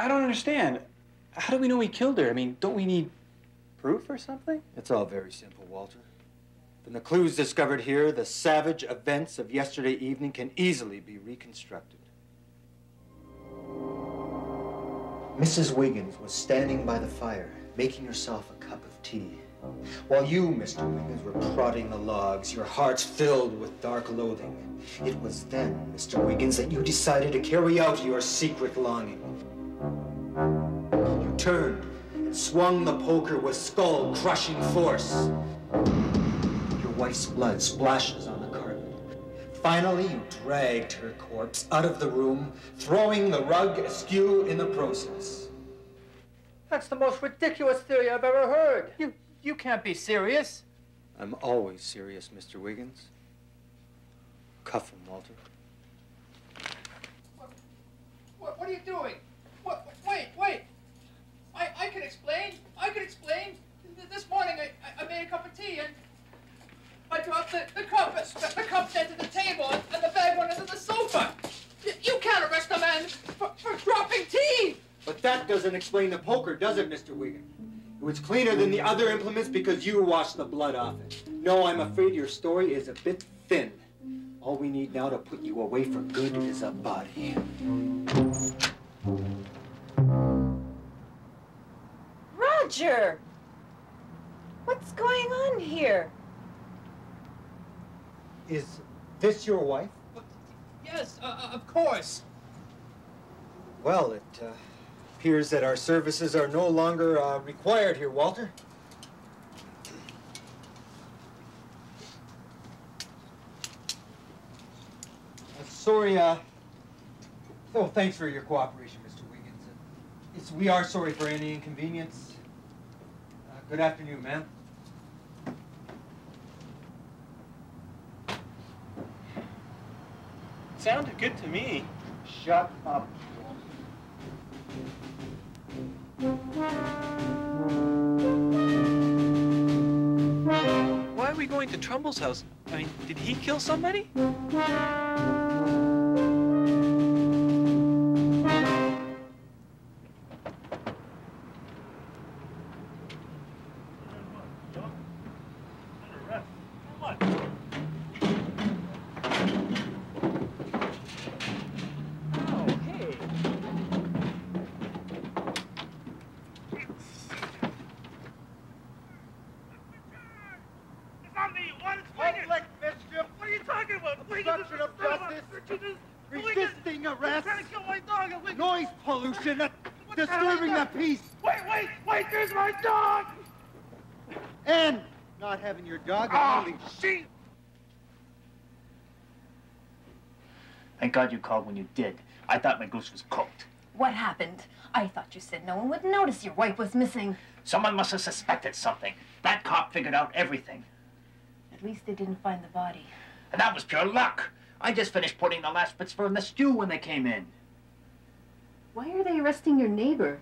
I don't understand. How do we know he killed her? I mean, don't we need proof or something? It's all very simple, Walter. From the clues discovered here, the savage events of yesterday evening can easily be reconstructed. Mrs. Wiggins was standing by the fire, making herself a cup of tea. While you, Mr. Wiggins, were prodding the logs, your hearts filled with dark loathing. It was then, Mr. Wiggins, that you decided to carry out your secret longing. You turned and swung the poker with skull-crushing force. Your wife's blood splashes on the carpet. Finally, you dragged her corpse out of the room, throwing the rug askew in the process. That's the most ridiculous theory I've ever heard. You, you can't be serious. I'm always serious, Mr. Wiggins. Cuff him, Walter. What, what, what are you doing? What, wait, wait. I, I can explain. I can explain. This morning I, I made a cup of tea and I dropped the, the cup, the cup into the table and, and the bag went into the sofa. You, you can't arrest a man for, for dropping tea. But that doesn't explain the poker, does it, Mr. Wiggins? It was cleaner than the other implements because you washed the blood off it. No, I'm afraid your story is a bit thin. All we need now to put you away for good is a body. Roger! What's going on here? Is this your wife? Yes, uh, uh, of course. Well, it uh, appears that our services are no longer uh, required here, Walter. Uh, sorry, uh... Oh, thanks for your cooperation, Mr. Wiggins. It's, we are sorry for any inconvenience. Uh, good afternoon, ma'am. Sounded good to me. Shut up. Why are we going to Trumbull's house? I mean, did he kill somebody? Obstruction of justice, resisting arrest, Trying to kill my dog. and we- noise pollution, uh, What the hell is disturbing the peace, Wait, wait, wait. There's my dog. and not having your dog Ah, holding she. Thank God you called when you did. I thought my goose was cooked. What happened? I thought you said no one would notice your wife was missing. Someone must have suspected something. That cop figured out everything. At least they didn't find the body. And that was pure luck. I just finished putting the last bits in the stew when they came in. Why are they arresting your neighbor?